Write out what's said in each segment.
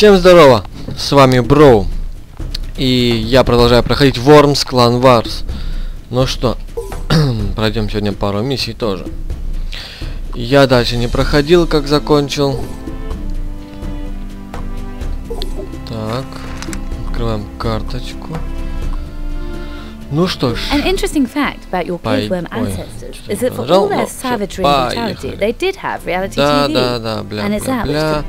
Всем здорово, с вами Броу. И я продолжаю проходить Worms Clan Wars. Ну что, пройдем сегодня пару миссий тоже. Я дальше не проходил, как закончил. Так, открываем карточку. Ну что ж. An interesting fact about your caveworm ancestors is that for all their всё, savagery and brutality, they did have reality Да, TV. да, да, бля, it's бля, out. бля.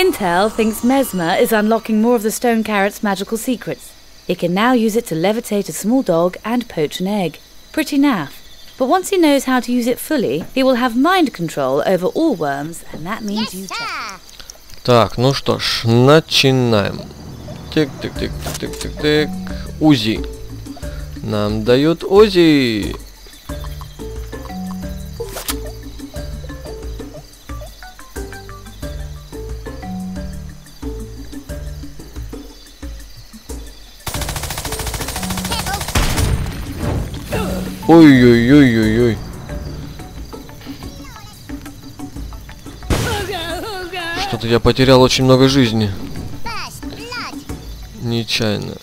Intel thinks Mesmer is unlocking more of the stone carrot's magical secrets. He can now use it to levitate a small dog and poach an egg. Pretty naff. But once he knows how to use it fully, he will have mind control over all worms, and that means you check. Так, ну что ж, начинаем. Тик-тик-тик-тик-тик-тик. УЗИ. Нам дают УЗИ. Ой-ой-ой-ой-ой. Что-то я потерял очень много жизни. Нечаянно.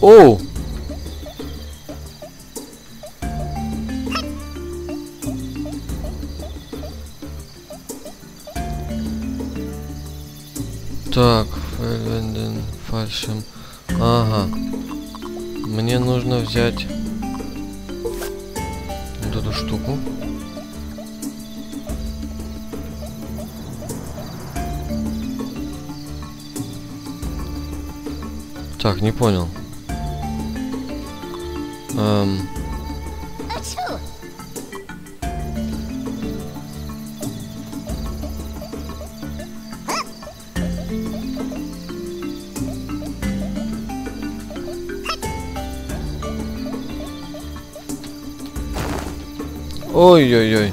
Оу! Так, Фальшем. Ага. Мне нужно взять вот эту штуку. Так, не понял. Эм, Ой-ой-ой.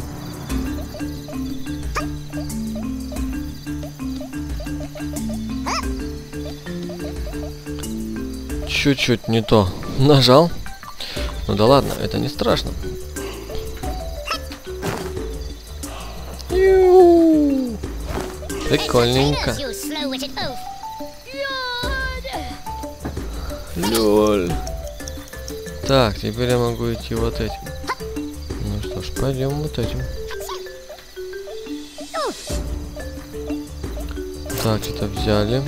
Чуть-чуть не то. Нажал. Ну да ладно, это не страшно. Прикольненько. Лёль. Так, теперь я могу идти вот этим. Пойдем вот этим. Так, что-то взяли.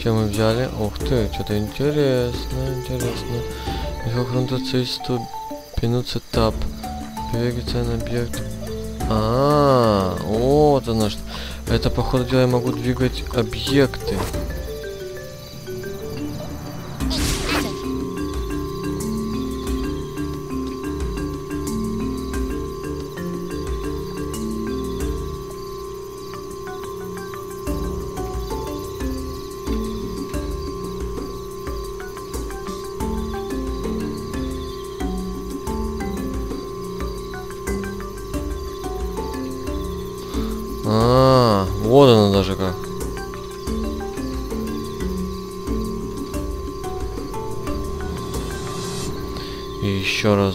Чем мы взяли? Ух ты, что-то интересно. Михаил фронтоцисту, пинуться тап. Двигаться на объект. А, вот оно что. Это, походу дела, я могу двигать объекты.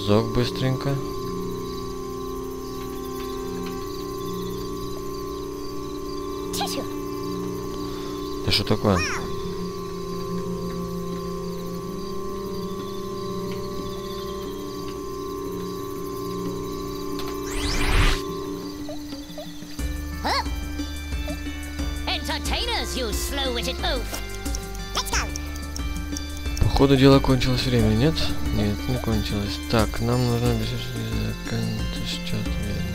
Разок быстренько. Да что такое? Походу дело кончилось время, нет? Нет, не кончилось. Так, нам нужно бежать сейчас верно.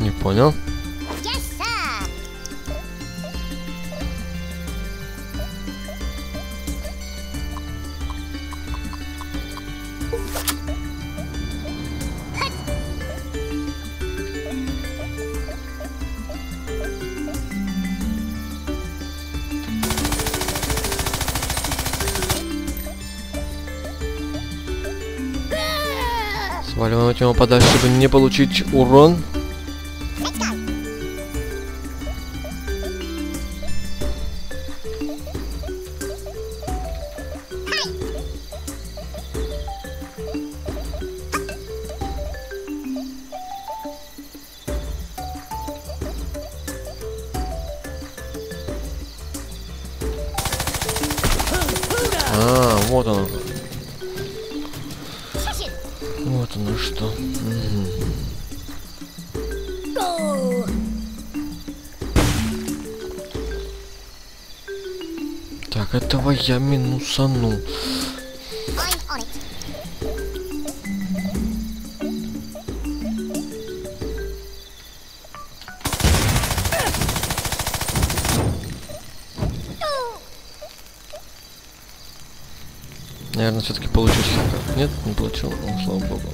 Не понял. Сваливаем от подальше, чтобы не получить урон. Так, этого я минусану. I'm on it. Oh, Наверное, все-таки получился. Нет, не получил. Ну, слава богу.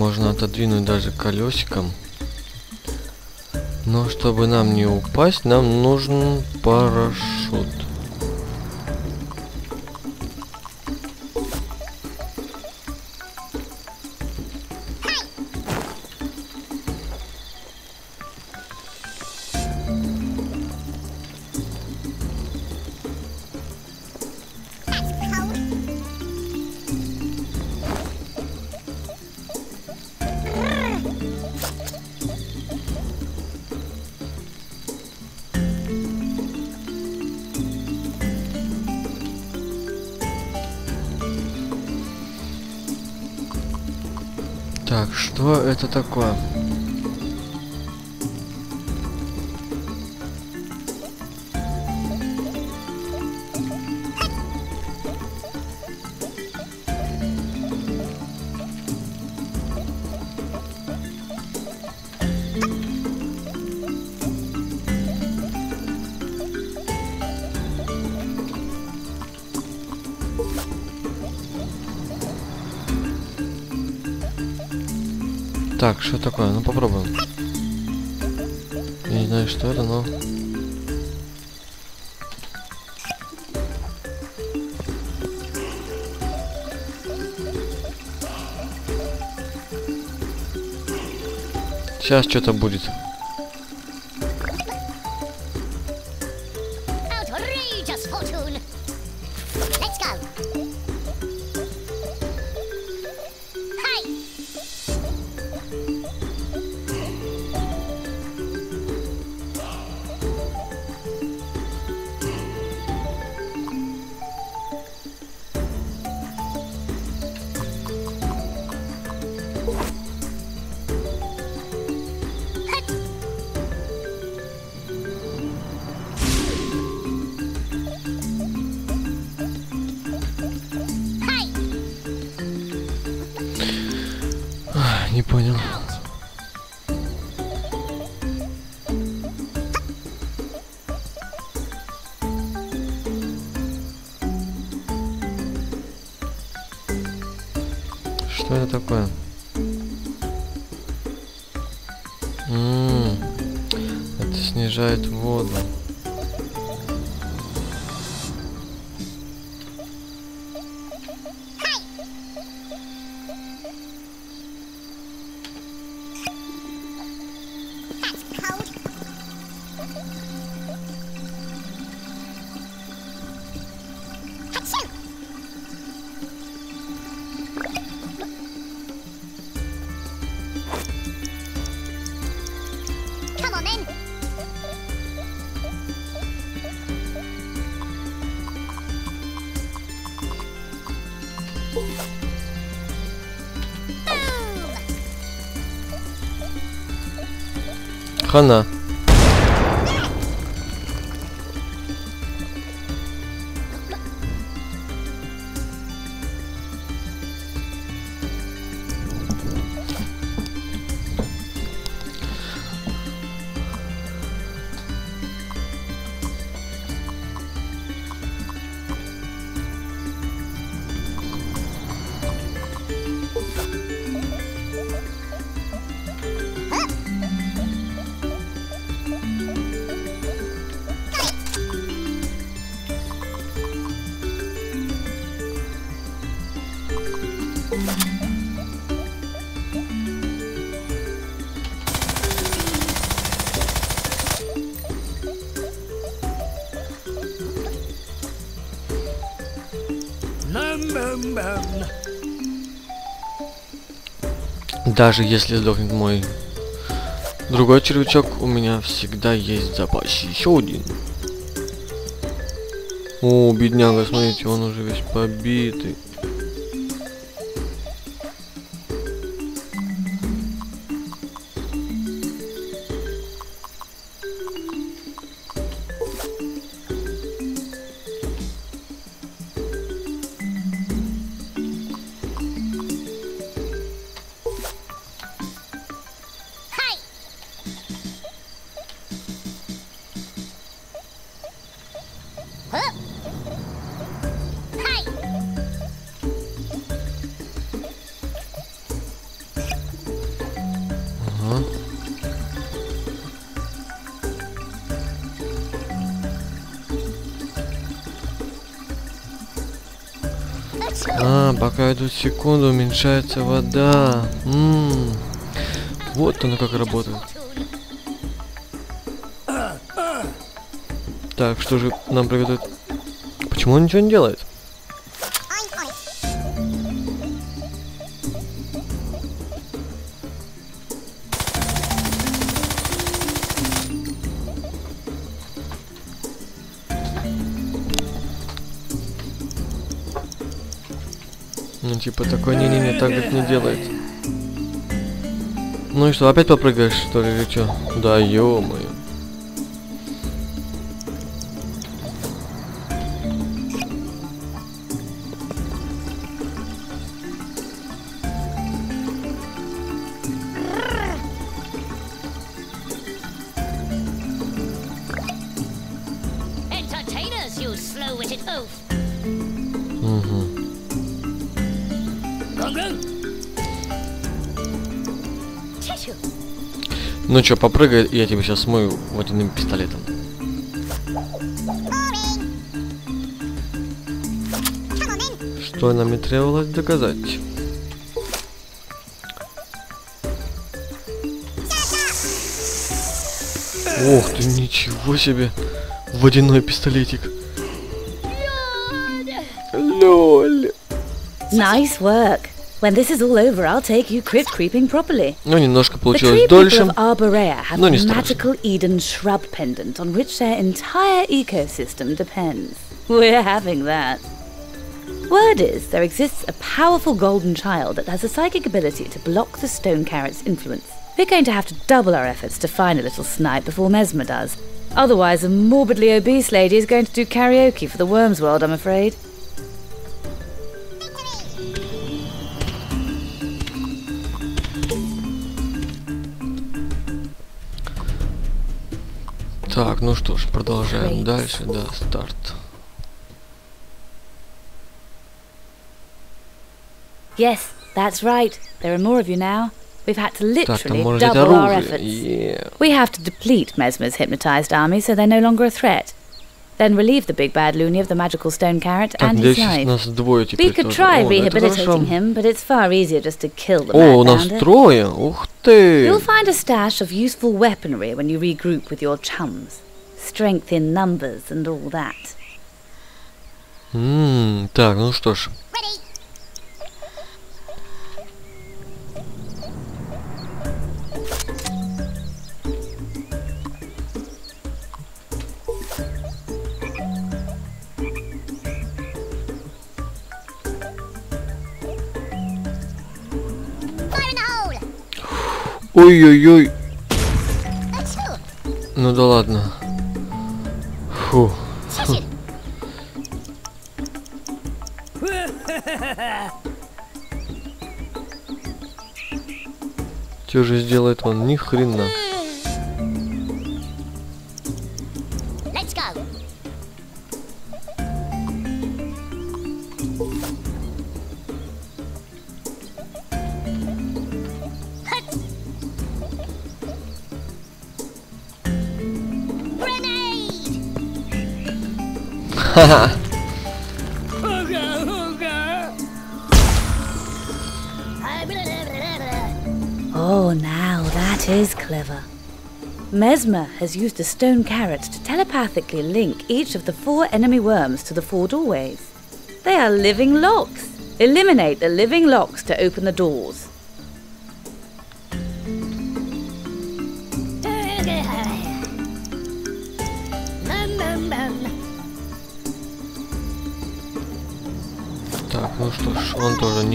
Можно отодвинуть даже колесиком. Но чтобы нам не упасть, нам нужен парашют. Что это такое? Так, что такое? Ну попробуем. Я не знаю, что это, но... Сейчас что-то будет. Не понял. Что это такое? 看呢。Даже если сдохнет мой другой червячок, у меня всегда есть в запасе еще один. О, бедняга, смотрите, он уже весь побитый. Пока идут секунды, уменьшается вода. М, Вот оно как работает. Так, что же нам приготовит? Почему он ничего не делает? Типа, такой не-не-не, так как не делает. Ну и что, опять попрыгаешь, что ли, или что? Да ё-моё. Ну чё, попрыгай, я тебя сейчас смою водяным пистолетом. Что нам и требовалось доказать. Ох ты, ничего себе! Водяной пистолетик. Лёль. Nice work. When this is all over, I'll take you crypt creeping properly. Ну, немножко The получилось tree people дольше. of Arborea have но не the страшно. magical Eden shrub pendant on which their entire ecosystem depends. We're having that. Word is, there exists a powerful golden child that has a psychic ability to block the stone carrot's influence. We're going to have to double our efforts to find a little snipe before Mesmer does. Otherwise, a morbidly obese lady is going to do karaoke for the worms world, I'm afraid. Так, ну что ж, продолжаем Great. дальше. Да, старт. Yes, that's right. There are more of you now. We've had to Так, там literally может быть double our оружие. efforts. Е. We have to deplete Mesmer's hypnotized army so they're no longer a threat. Then relieve the big bad loony of the magical stone carrot Так, and надеюсь, his сейчас knife. нас двое теперь We could тоже. try О, ну это rehabilitating хорошо. him, but it's far easier just to kill the О, у mad нас bandit. трое. Ух ты. You'll find a stash of useful weaponry when you regroup with your chums. Strength in numbers and all that. М, Так, ну что ж. Ready. Ой-ой-ой. Ну да ладно. Фу. Что же сделает он? Ни хрена. Oh, now that is clever. Mesmer has used a stone carrot to telepathically link each of the four enemy worms to the four doorways. They are living locks. Eliminate the living locks to open the doors.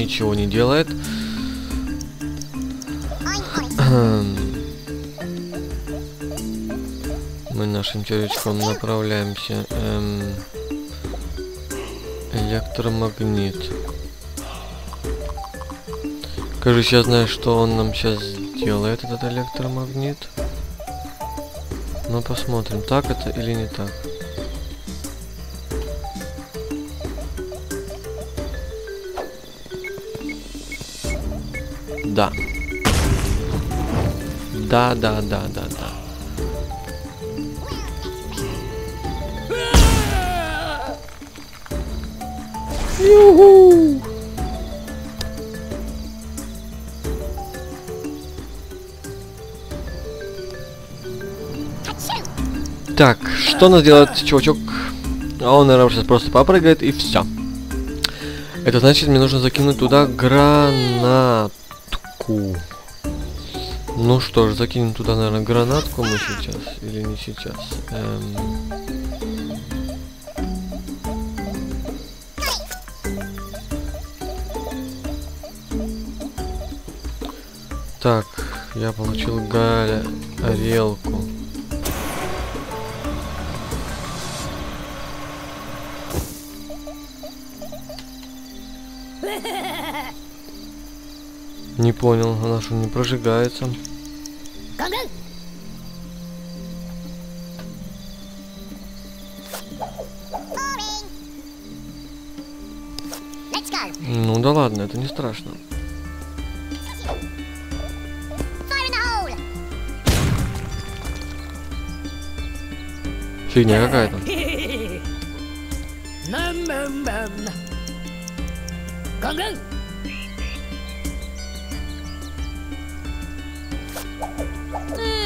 Ничего не делает. Мы нашим червячком направляемся. эм, электромагнит. Кажется, я знаю, что он нам сейчас сделает, этот электромагнит. Но посмотрим, так это или не так. Да. Да, да, да, да, да. Achoo. Так, что надо делать, чувачок? А он, наверное, сейчас просто попрыгает и все. Это значит, мне нужно закинуть туда гранатку. Ну что ж, закинем туда, наверное, гранатку мы сейчас. Или не сейчас. Эм, Так, я получил галя орелку. Не понял, она что, не прожигается? Ну да ладно, это не страшно. Фигня какая-то. Num Ugh.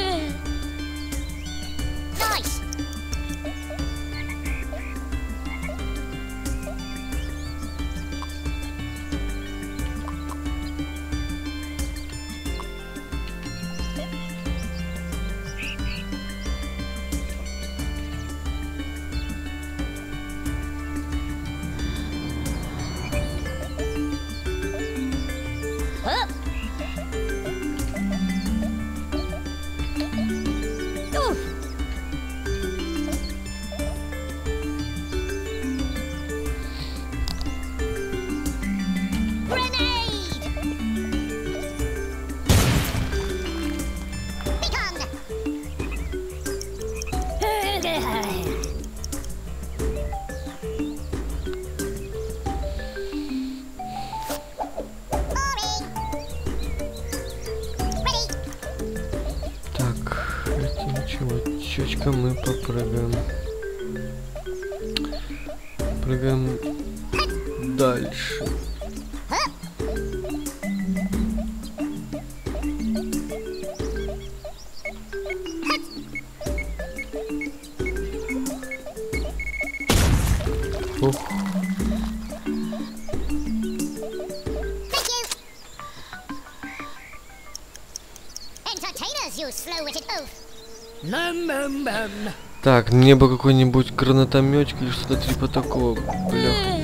Так, мне бы какой-нибудь гранатометик или что-то типа такого. Бляха.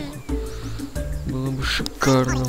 Было бы шикарно.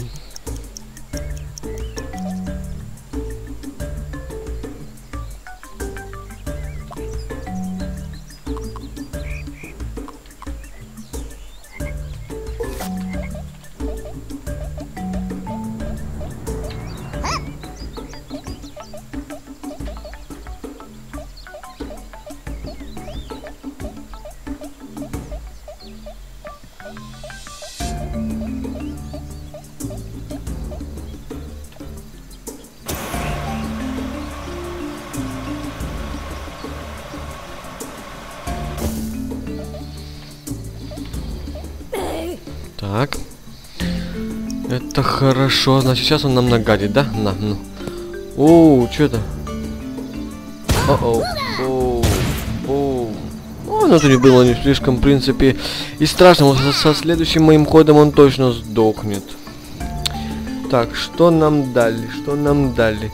Так. Это хорошо. Значит, сейчас он нам нагадит, да? На, ну. Оу, что это? О-оу. Оу. Оу. Ну, это не было не слишком, в принципе, и страшно. Со, со следующим моим ходом он точно сдохнет. Так, что нам дали? Что нам дали?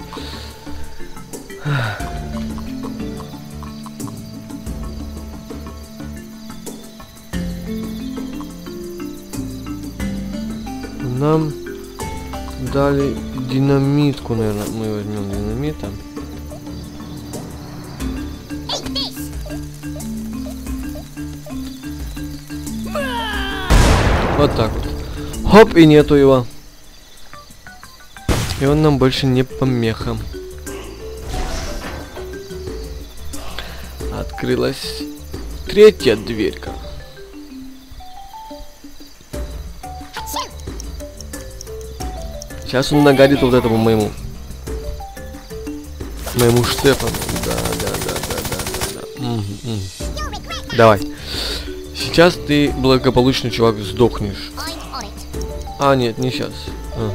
Нам дали динамитку, наверное. Мы возьмем динамита. Вот так вот. Хоп, и нету его. И он нам больше не помеха. Открылась третья дверька. Сейчас он нагадит вот этому моему. Моему Штефану. Да, да, да, да, да, да, regret that. Давай. Сейчас ты благополучный чувак сдохнешь. А, нет, не сейчас. Ага.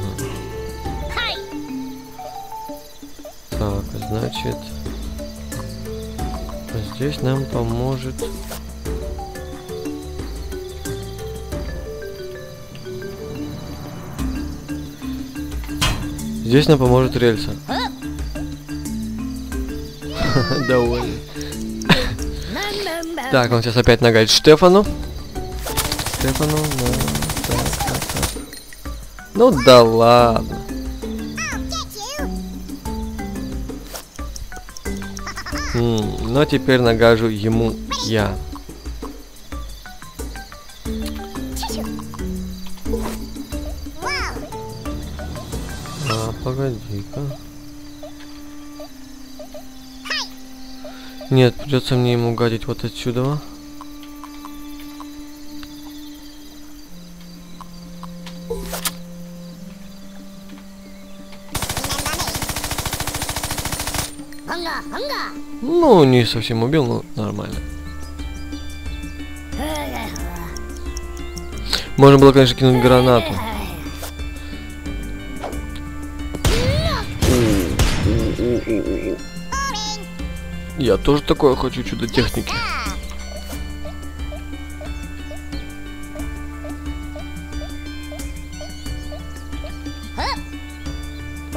Так, значит... Здесь нам поможет... Здесь нам поможет рельса. Bam. Так, он сейчас опять нагадит Штефану. Штефану, да, так, так, так. Ну да ладно. You. М, Но теперь нагажу ему я. Погоди-ка. Нет, придется мне ему гадить вот отсюда. Ну, не совсем убил, но нормально. Можно было, конечно, кинуть гранату. Я тоже такое хочу, чудо техники.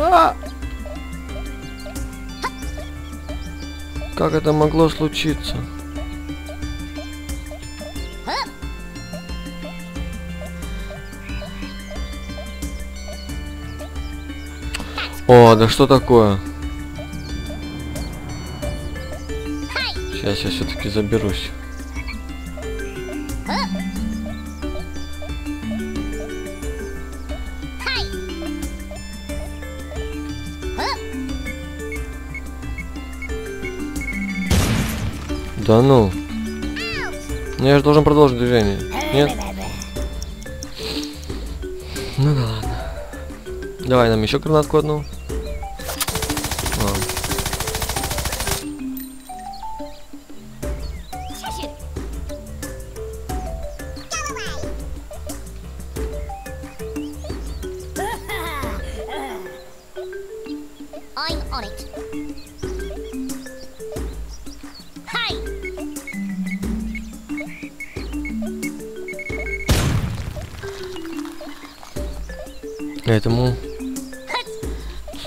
Ah. Как это могло случиться? О, да что такое? Сейчас я все-таки заберусь. Да ну. Ну, Я же должен продолжить движение. Нет? Ну да ладно. Давай нам еще гранатку одну.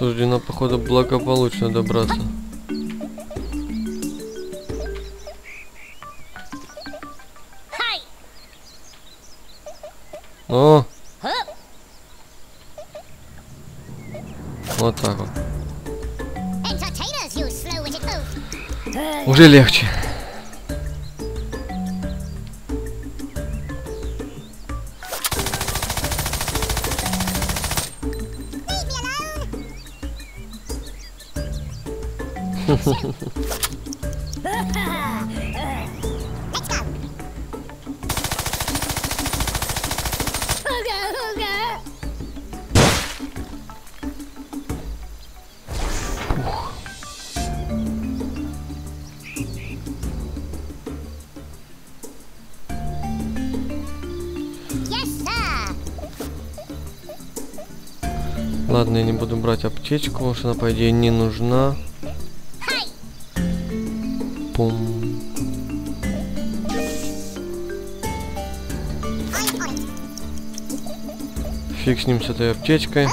Суждено, походу, благополучно добраться. О! Вот так вот. Уже легче. Ладно, я не буду брать аптечку, потому что она, по идее, не нужна. Пум. Фиг с ним с этой аптечкой.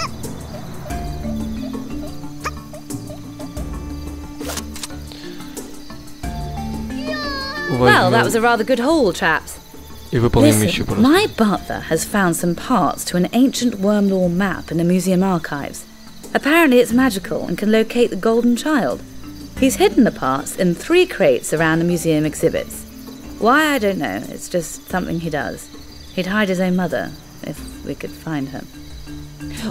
Wow, that was a rather good haul, chaps. Listen, my butler has found some parts to an ancient wormlaw map in the museum archives. Apparently, it's magical and can locate the golden child. He's hidden the parts in three crates around the museum exhibits. Why, I don't know. It's just something he does. He'd hide his own mother if we could find her.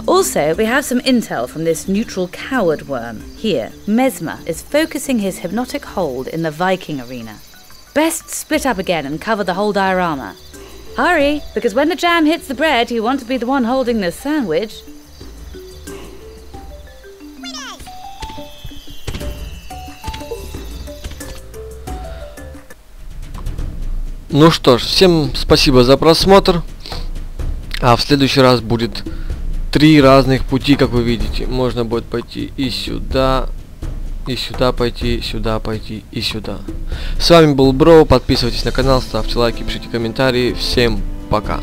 Also, we have some intel from this neutral coward worm. Here, Mesmer is focusing his hypnotic hold in the Viking arena. Best split up again and cover the whole diorama. Hurry, because when the jam hits the bread, you want to be the one holding the sandwich. Ну что ж, всем спасибо за просмотр. А в следующий раз будет три разных пути, как вы видите. Можно будет пойти и сюда, и сюда пойти, сюда пойти, и сюда. С вами был Бро, подписывайтесь на канал, ставьте лайки, пишите комментарии. Всем пока.